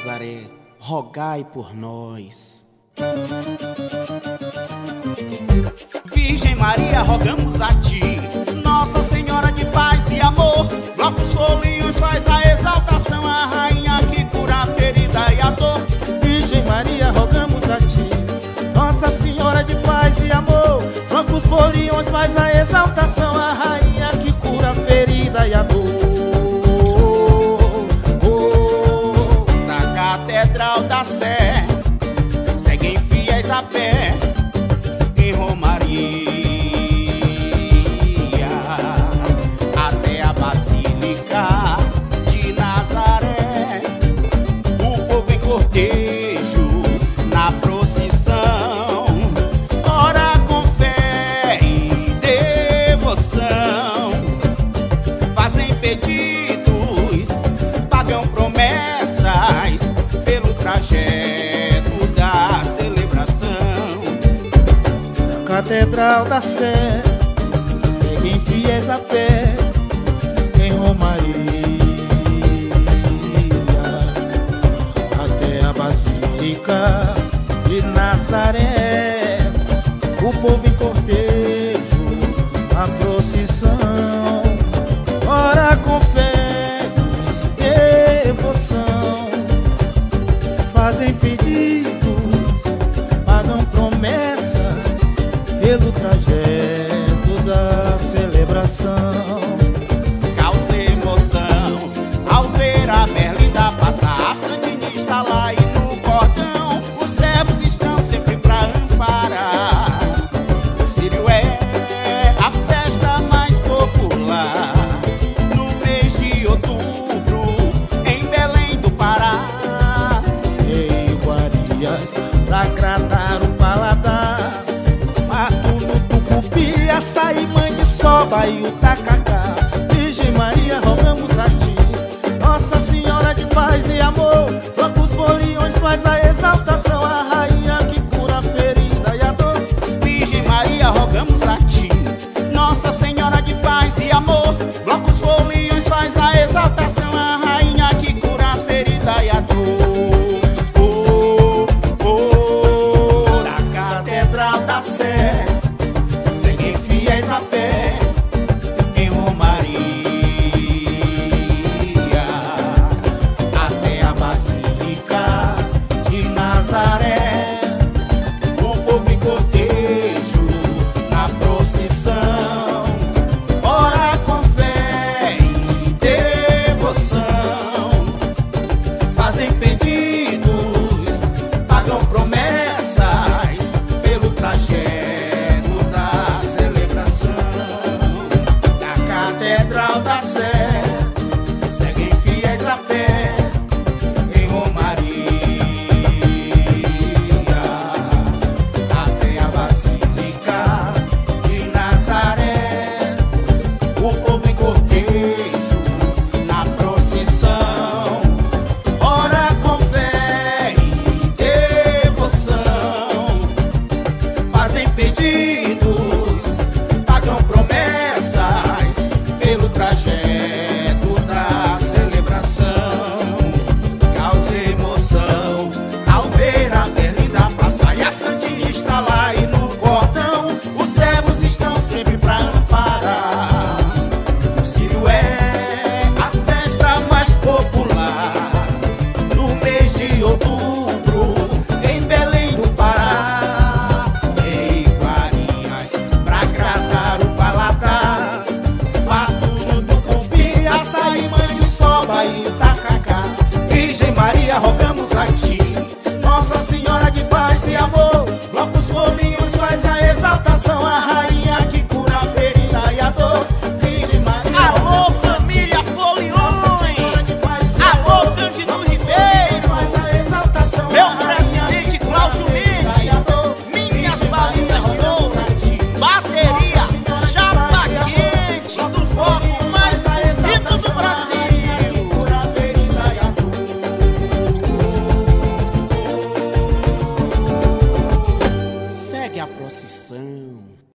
Nazaré, rogai por nós. Virgem Maria, rogamos a ti, Nossa Senhora. José seguem fiéis a pé em Romaria até a Basílica. Catedral da Sé. Seguem fiéis a pé em Romaria. Até a Basílica de Nazaré. O povo em cortejo, a procissão. Ora com fé pelo trajeto da celebração. saio taca falar.